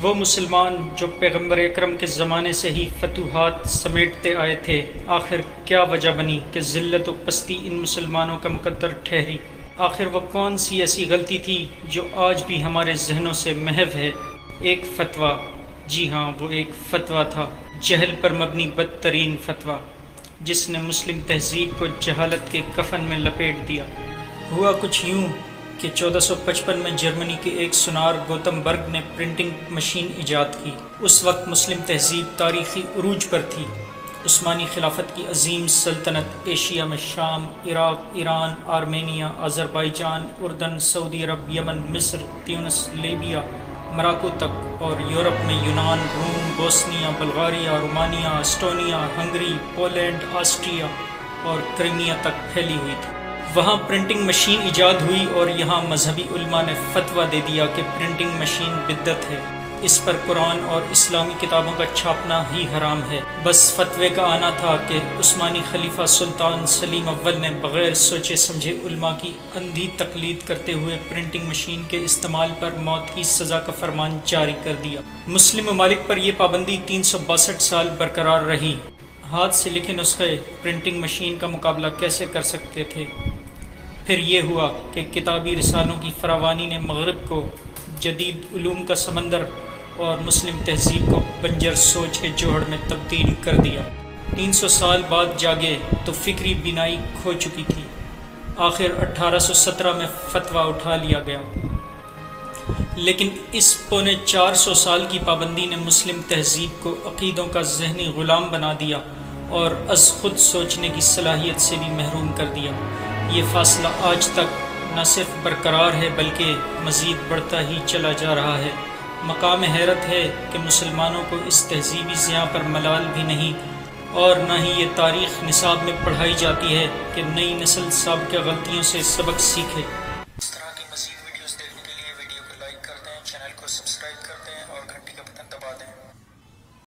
वो मुसलमान जो पैगंबर अकरम के ज़माने से ही फतूहत समेटते आए थे, आखिर क्या वजह बनी कि ज़िल्लत व पस्ती इन मुसलमानों का मुकद्दर ठहरी? आखिर वह कौन सी ऐसी गलती थी जो आज भी हमारे जहनों से महव है? एक फतवा। जी हाँ वो एक फतवा था। जहल पर मबनी बदतरीन फतवा, जिसने मुस्लिम तहजीब को जहालत के कफन में लपेट दिया। हुआ कुछ यूँ कि 1455 में जर्मनी के एक सुनार गौतम बर्ग ने प्रिंटिंग मशीन ईजाद की। उस वक्त मुस्लिम तहजीब तारीखी अरूज पर थी। उस्मानी खिलाफत की अजीम सल्तनत एशिया में शाम, इराक, ईरान, आर्मेनिया अज़रबैजान उर्दन, सऊदी अरब, यमन, मिस्र, ट्यूनस, लेबिया, मराको तक और यूरोप में यूनान, room, Bosnia, Bulgaria, Romania, Estonia, Hungary, Poland, Austria और क्रीमिया तक फैली हुई थी। वहाँ प्रिंटिंग मशीन ईजाद हुई और यहाँ मजहबी उल्मा ने फतवा दे दिया कि प्रिंटिंग मशीन बिद्दत है। इस पर कुरान और इस्लामी किताबों का छापना ही हराम है। बस फतवे का आना था कि उस्मानी खलीफा सुल्तान सलीम अव्वल ने बग़ैर सोचे समझे उल्मा की अंधी तकलीद करते हुए प्रिंटिंग मशीन के इस्तेमाल पर मौत की सज़ा का फरमान जारी कर दिया। मुस्लिम ममालिक पर यह पाबंदी तीन सौ बासठ साल बरकरार रही। हाथ से लिखे नुस्खे प्रिंटिंग मशीन का मुकाबला कैसे कर सकते थे? फिर ये हुआ कि किताबी रसालों की फरावानी ने मगरब को जदीद ूम का समंदर और मुस्लिम तहजीब को बंजर सोच के जोहड़ में तब्दील कर दिया। तीन सौ साल बाद जागे तो फिक्री बिनाई खो चुकी थी। आखिर 1817 में फतवा उठा लिया गया। लेकिन इस पौने 400 साल की पाबंदी ने मुस्लिम तहजीब को अकीदों का जहनी ग़ुलाम बना दिया। और अज खुद सोचने की सलाहियत से भी महरूम कर दिया। ये फासला आज तक न सिर्फ़ बरकरार है, बल्कि मज़ीद बढ़ता ही चला जा रहा है। मकाम हैरत है कि मुसलमानों को इस तहजीबी ज़िया पर मलाल भी नहीं, और न ही ये तारीख़ निसाब में पढ़ाई जाती है कि नई नस्ल सबके गलतियों से सबक सीखे। इस तरह की मजीद वीडियोस देखने के लिए वीडियो को लाइक कर दें, चैनल को सब्सक्राइब कर दें और घंटी का बटन दबा दें।